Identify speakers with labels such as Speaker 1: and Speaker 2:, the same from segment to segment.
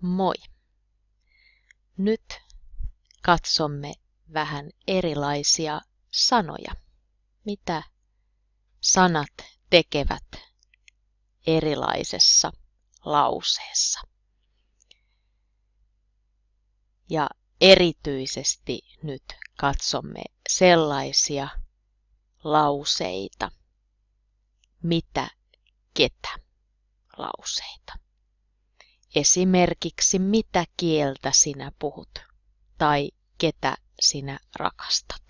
Speaker 1: Moi! Nyt katsomme vähän erilaisia sanoja. Mitä sanat tekevät erilaisessa lauseessa. Ja erityisesti nyt katsomme sellaisia lauseita, mitä ketä lauseita. Esimerkiksi mitä kieltä sinä puhut tai ketä sinä rakastat.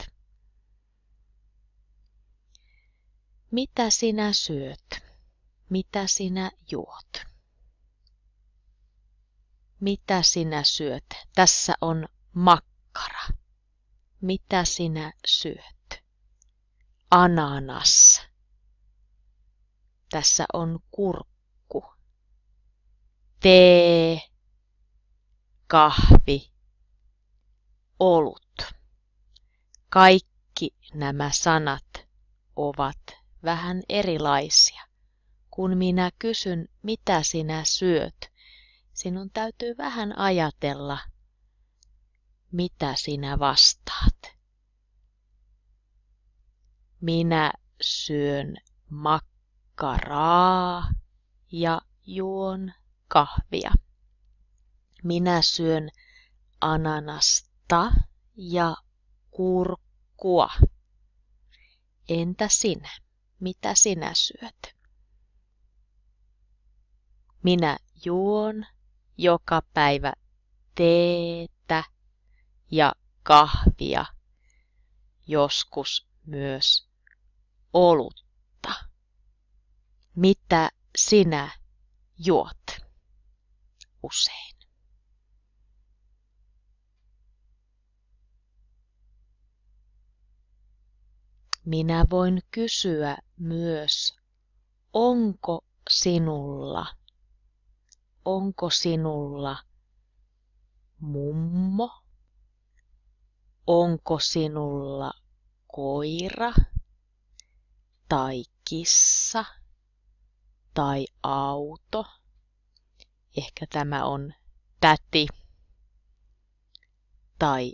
Speaker 1: Mitä sinä syöt? Mitä sinä juot? Mitä sinä syöt? Tässä on makkara. Mitä sinä syöt? Ananas. Tässä on kurkku. Tee. Kahvi. Olut. Kaikki nämä sanat ovat vähän erilaisia. Kun minä kysyn, mitä sinä syöt, sinun täytyy vähän ajatella, mitä sinä vastaat. Minä syön makkaraa ja juon kahvia. Minä syön ananasta ja kurkkua. Entä sinä? Mitä sinä syöt? Minä juon joka päivä teetä ja kahvia, joskus myös olutta. Mitä sinä juot usein? Minä voin kysyä myös, onko sinulla onko sinulla mummo? Onko sinulla koira tai kissa tai auto? Ehkä tämä on täti tai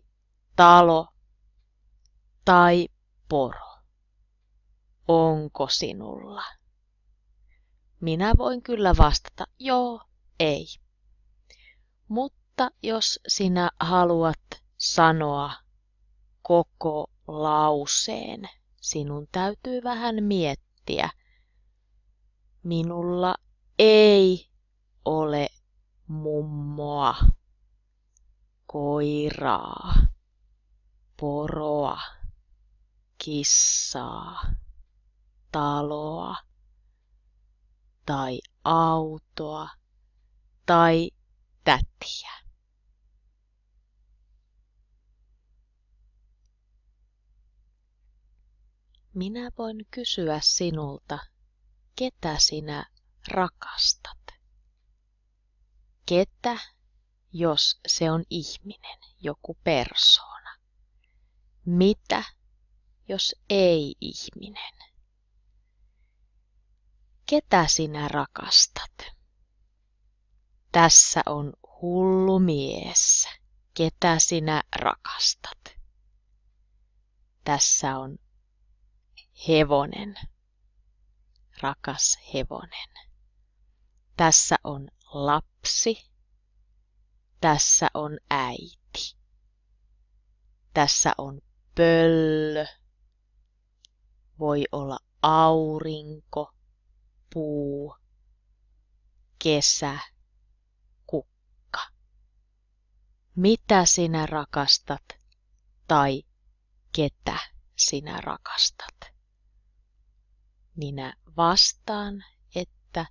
Speaker 1: talo tai poro. Onko sinulla? Minä voin kyllä vastata, joo, ei. Mutta jos sinä haluat sanoa koko lauseen, sinun täytyy vähän miettiä. Minulla ei ole mummoa, koiraa, poroa, kissaa, taloa tai autoa tai tätiä. Minä voin kysyä sinulta, ketä sinä rakastat? Ketä, jos se on ihminen, joku persoona? Mitä, jos ei ihminen? Ketä sinä rakastat? Tässä on hullu mies, ketä sinä rakastat. Tässä on hevonen, rakas hevonen. Tässä on lapsi, tässä on äiti. Tässä on pöllö, voi olla aurinko, puu, kesä, mitä sinä rakastat tai ketä sinä rakastat. Minä vastaan, että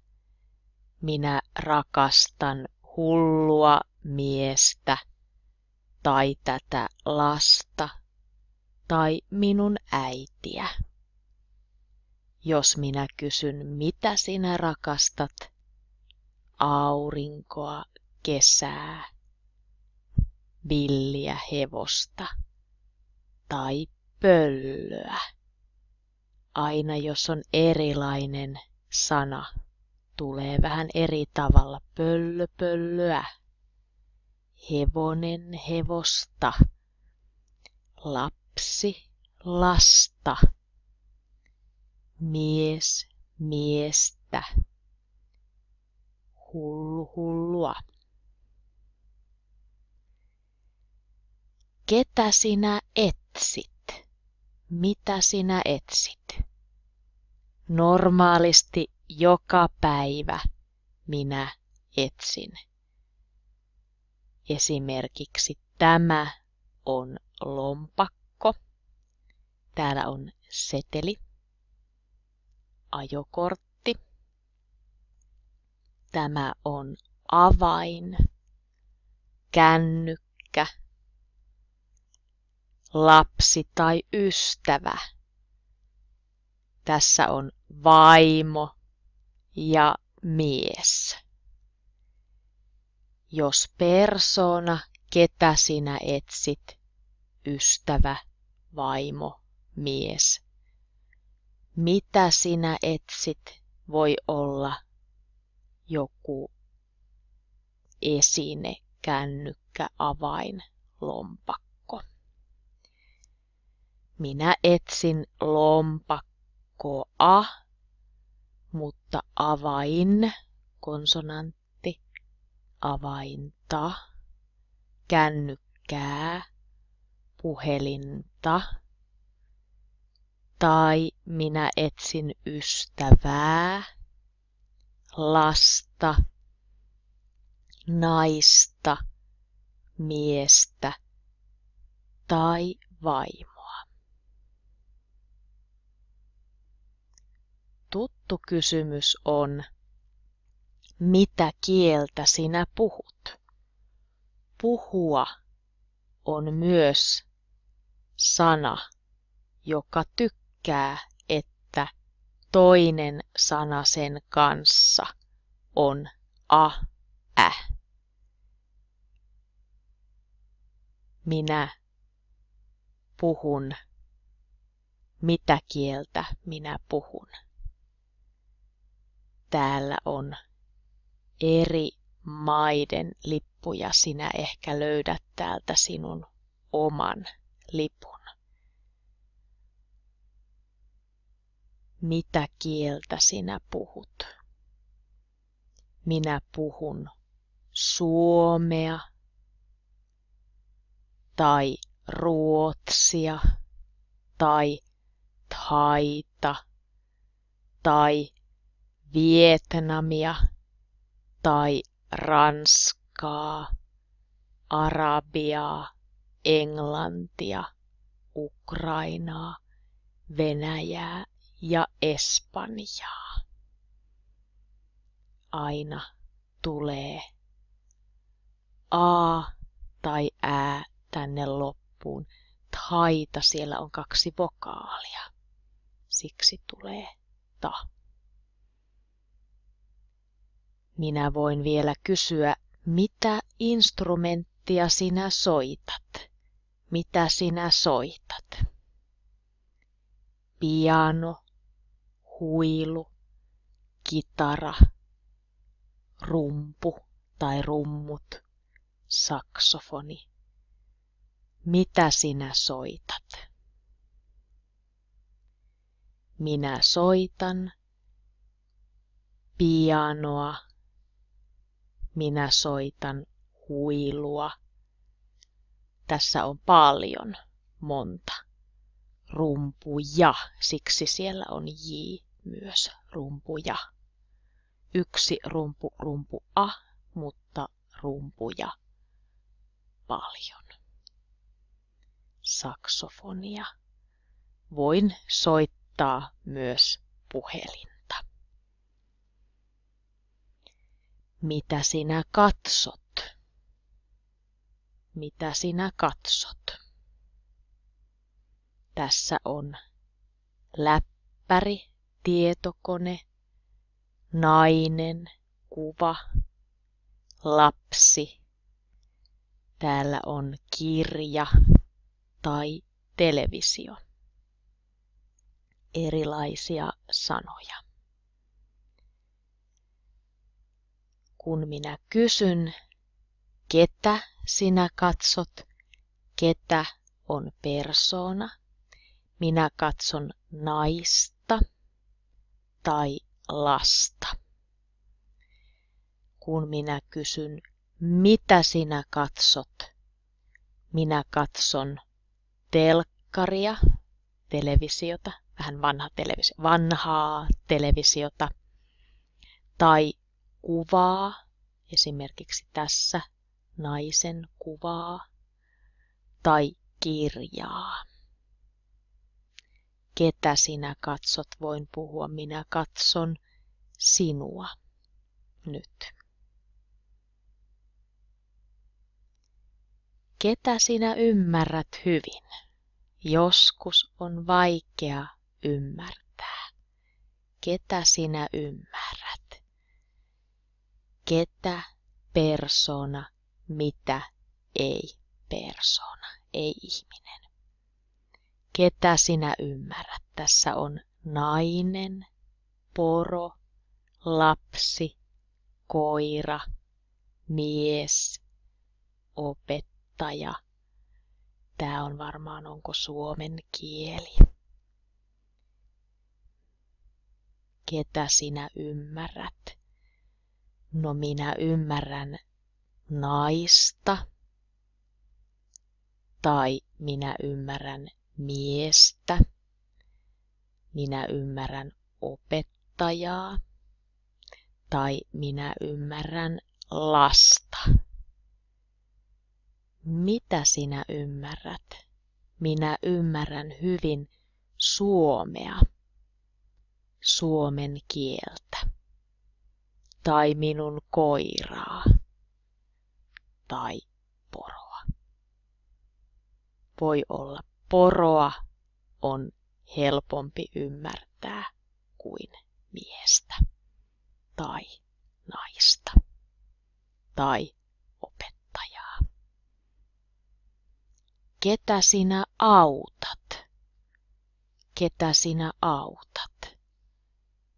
Speaker 1: minä rakastan hullua miestä tai tätä lasta tai minun äitiä. Jos minä kysyn, mitä sinä rakastat, aurinkoa, kesää, villiä hevosta tai pöllöä. Aina jos on erilainen sana, tulee vähän eri tavalla pöllö pöllöä hevonen hevosta, lapsi lasta, mies miestä, hullu hullua. Ketä sinä etsit? Mitä sinä etsit? Normaalisti joka päivä minä etsin. Esimerkiksi tämä on lompakko. Täällä on seteli, ajokortti. Tämä on avain, kännykkä, lapsi tai ystävä. Tässä on vaimo ja mies. Jos persona, ketä sinä etsit, ystävä, vaimo, mies. Mitä sinä etsit, voi olla joku esine, kännykkä, avain, lompakko. Minä etsin lompakkoa, mutta avain, konsonantti, avainta, kännykkää, puhelinta, tai minä etsin ystävää, lasta, naista, miestä tai vaimoa. Tuttu kysymys on, mitä kieltä sinä puhut? Puhua on myös sana, joka tykkää, että toinen sana sen kanssa on a, ä. Minä puhun. Mitä kieltä minä puhun? Täällä on eri maiden lippuja. Sinä ehkä löydät täältä sinun oman lipun. Mitä kieltä sinä puhut? Minä puhun suomea tai ruotsia tai thaita tai vietnamia tai ranskaa, arabiaa, englantia, Ukrainaa, Venäjää ja Espanjaa. Aina tulee A tai Ä tänne loppuun. Taita siellä on kaksi vokaalia. Siksi tulee ta. Minä voin vielä kysyä, mitä instrumenttia sinä soitat? Mitä sinä soitat? Piano, huilu, kitara, rumpu tai rummut, saksofoni. Mitä sinä soitat? Minä soitan pianoa minä soitan huilua. Tässä on paljon, monta rumpuja, siksi siellä on j myös, rumpuja. Yksi rumpu, rumpu a, mutta rumpuja paljon. Saksofonia. Voin soittaa myös puhelin. Mitä sinä katsot? Mitä sinä katsot? Tässä on läppäri, tietokone, nainen, kuva, lapsi. Täällä on kirja tai televisio. Erilaisia sanoja. Kun minä kysyn, ketä sinä katsot, ketä on persoona. Minä katson naista tai lasta. Kun minä kysyn, mitä sinä katsot, minä katson telkkaria, televisiota, vähän vanha televisio, vanhaa televisiota, tai kuvaa, esimerkiksi tässä naisen kuvaa, tai kirjaa. Ketä sinä katsot, voin puhua, minä katson sinua nyt. Ketä sinä ymmärrät hyvin? Joskus on vaikea ymmärtää. Ketä sinä ymmärrät? Ketä persona, mitä ei persona, ei ihminen. Ketä sinä ymmärrät? Tässä on nainen, poro, lapsi, koira, mies, opettaja. Tämä on varmaan onko suomen kieli. Ketä sinä ymmärrät? No minä ymmärrän naista tai minä ymmärrän miestä. Minä ymmärrän opettajaa tai minä ymmärrän lasta. Mitä sinä ymmärrät? Minä ymmärrän hyvin suomea, suomen kieltä, tai minun koiraa, tai poroa. Voi olla poroa on helpompi ymmärtää kuin miestä tai naista tai opettajaa. Ketä sinä autat? Ketä sinä autat?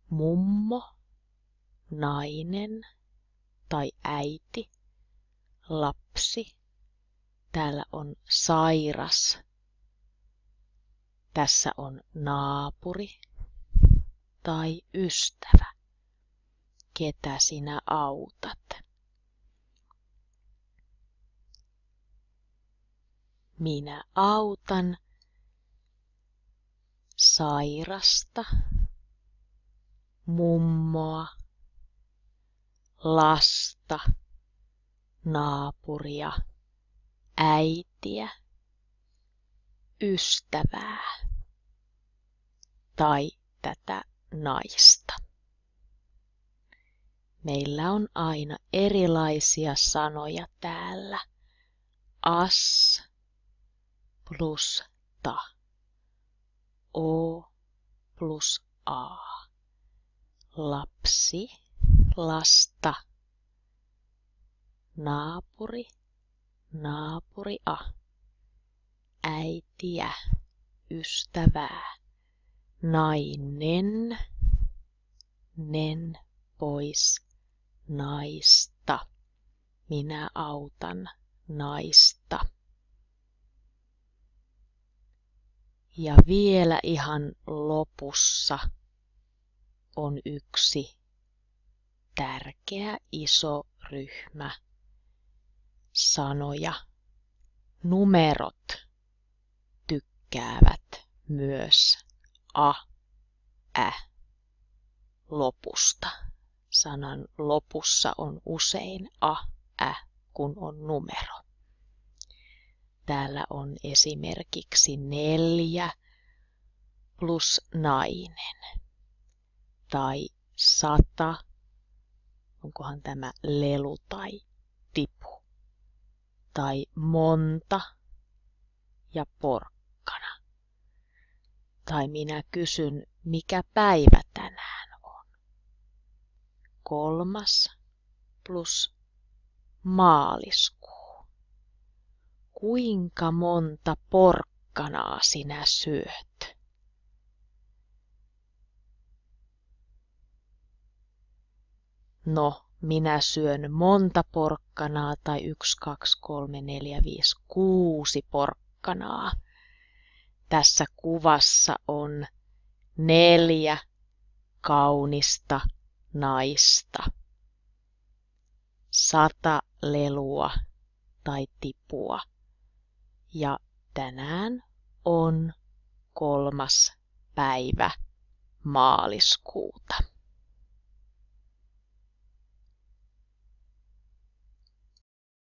Speaker 1: Mummo, nainen tai äiti, lapsi. Täällä on sairas. Tässä on naapuri tai ystävä. Ketä sinä autat? Minä autan sairasta, mummoa, lasta, naapuria, äitiä, ystävää tai tätä naista. Meillä on aina erilaisia sanoja täällä. As, plus ta. O plus a. Lapsi, lasta. Naapuri, naapuria. Äitiä, ystävää. Nainen, nen pois naista. Minä autan naista. Ja vielä ihan lopussa on yksi tärkeä iso ryhmä sanoja. Numerot tykkäävät myös a, ä lopusta. Sanan lopussa on usein a, ä, kun on numero. Täällä on esimerkiksi neljä plus nainen. Tai sata. Onkohan tämä lelu tai tipu. Tai monta ja porkkana. Tai minä kysyn, mikä päivä tänään on. Kolmas plus maaliskuu kuinka monta porkkanaa sinä syöt? No, minä syön monta porkkanaa tai yksi, kaksi, kolme, neljä, viisi, kuusi porkkanaa. Tässä kuvassa on neljä kaunista naista. Sata lelua tai tipua. Ja tänään on kolmas päivä maaliskuuta.